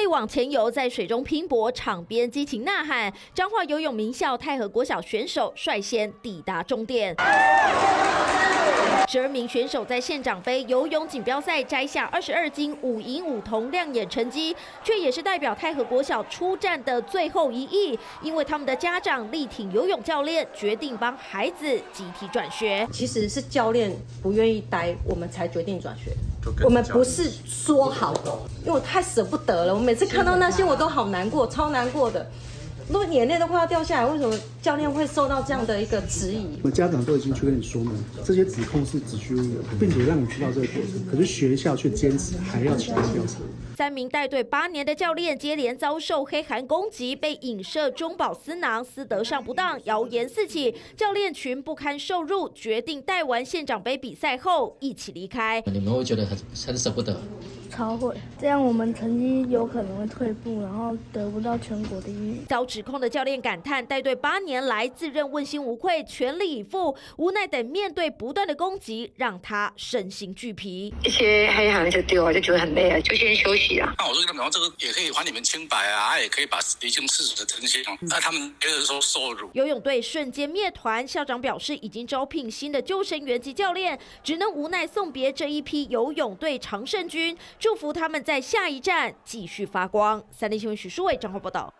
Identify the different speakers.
Speaker 1: 力往前游，在水中拼搏，场边激情呐喊。彰化游泳名校太和国小选手率先抵达终点。十二名选手在县长杯游泳锦标赛摘下二十二金五银五铜亮眼成绩，却也是代表太和国小出战的最后一役，因为他们的家长力挺游泳教练，决定帮孩子集体转学。
Speaker 2: 其实是教练不愿意待，我们才决定转学。我们不是说好的，因为我太舍不得了。我每次看到那些，我都好难过，超难过的。都眼泪都快要掉下来，为什么教练会受到这样的一个质疑？
Speaker 3: 我们家长都已经去跟你说明，这些指控是子虚乌有，并且让你知道这个过程。可是学校却坚持还要启动调查。
Speaker 1: 三名带队八年的教练接连遭受黑函攻击，被影射中饱私囊、私德上不当，谣言四起，教练群不堪受辱，决定带完县长杯比赛后一起离开。
Speaker 4: 你们会觉得很很舍不得？
Speaker 5: 超会，这样我们成绩有可能会退步，然后得不到全国第一。
Speaker 1: 遭指控的教练感叹，带队八年来自认问心无愧，全力以赴，无奈等面对不断的攻击，让他身心俱疲。
Speaker 6: 一些黑行就丢了，就觉得很累啊，就先休息啊。
Speaker 7: 那我说跟他们，然后这个也可以还你们清白啊，也可以把离经事实的真相。那他们觉得说受辱。
Speaker 1: 游泳队瞬间灭团，校长表示已经招聘新的救生员及教练，只能无奈送别这一批游泳队常胜军。祝福他们在下一站继续发光。三立新闻许淑伟、张浩报道。